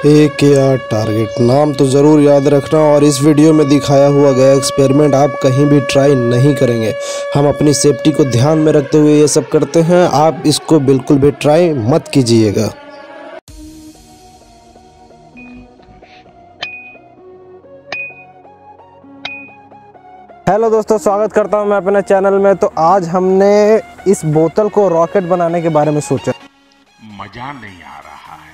ए के are target नाम तो ज़रूर याद रखना और इस वीडियो में दिखाया हुआ गया एक्सपेरिमेंट आप कहीं भी ट्राई नहीं करेंगे। हम अपनी सेफ्टी को ध्यान में रखते हुए ये सब करते हैं। आप इसको बिल्कुल भी ट्राई मत कीजिएगा। हेलो दोस्तों, स्वागत करता हूँ मैं अपने चैनल में। तो आज हमने इस बोतल को रॉकेट बनाने के बारे में सोचा। मज़ा नहीं आ रहा है।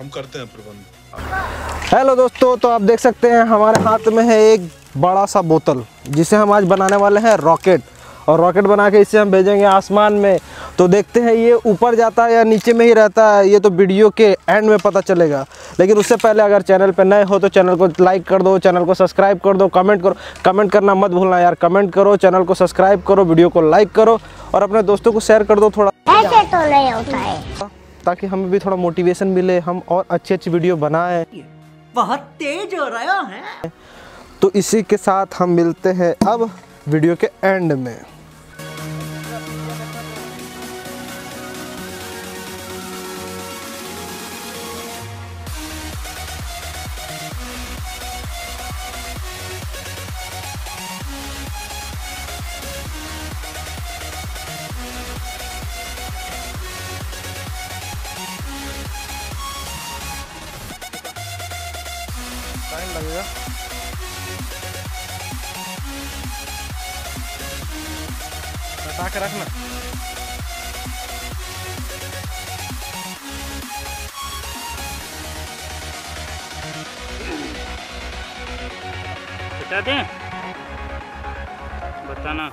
हम करते हैं प्रबंध। हेलो दोस्तों तो आप देख सकते हैं हमारे हाथ में है एक बड़ा सा बोतल जिसे हम आज बनाने वाले हैं रॉकेट। और रॉकेट बना के इसे हम भेजेंगे आसमान में। तो देखते हैं ये ऊपर जाता है या नीचे में ही रहता है ये तो वीडियो के एंड में पता चलेगा। लेकिन उससे पहले अगर चैनल पर नए हो तो चैनल को लाइक कर दो चैनल को सब्सक्राइब कर दो कमेंट करो। कमेंट करना मत भूलना यार कमेंट करो चैनल को सब्सक्राइब करो वीडियो को लाइक करो और अपने दोस्तों को शेयर कर दो थोड़ा। ऐसे तो नहीं होता है। ताकि हमें भी थोड़ा मोटिवेशन मिले हम और अच्छे अच्छी वीडियो बनाए। बहुत तेज हो रहा है तो इसी के साथ हम मिलते हैं अब वीडियो के एंड में। टाइम लगेगा हटा के रखना बता दें बताना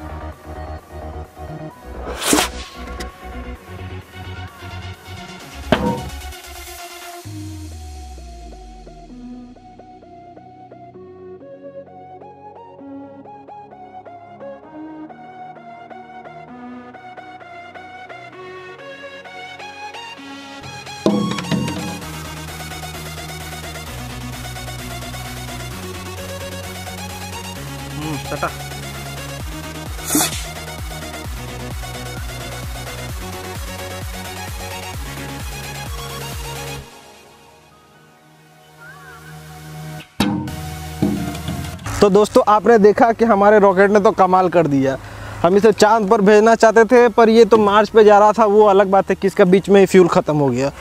हटा तो दोस्तों, आपने देखा कि हमारे रॉकेट ने तो कमाल कर दिया। हम इसे चाँद पर भेजना चाहते थे, पर ये तो मार्च पे जा रहा था, वो अलग बात है कि इसका बीच में ही फ्यूल ख़त्म हो गया।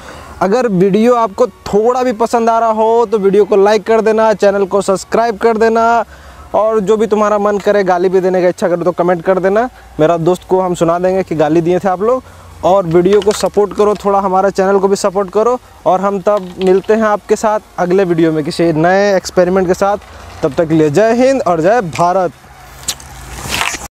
अगर वीडियो आपको थोड़ा भी पसंद आ रहा हो तो वीडियो को लाइक कर देना, चैनल को सब्सक्राइब कर देना और जो भी तुम्हारा मन करे गाली भी देने का इच्छा करो तो कमेंट कर देना। मेरा दोस्त को हम सुना देंगे कि गाली दिए थे आप लोग। और वीडियो को सपोर्ट करो, थोड़ा हमारे चैनल को भी सपोर्ट करो। और हम तब मिलते हैं आपके साथ अगले वीडियो में किसी नए एक्सपेरिमेंट के साथ। तब तक लिए जय हिंद और जय भारत।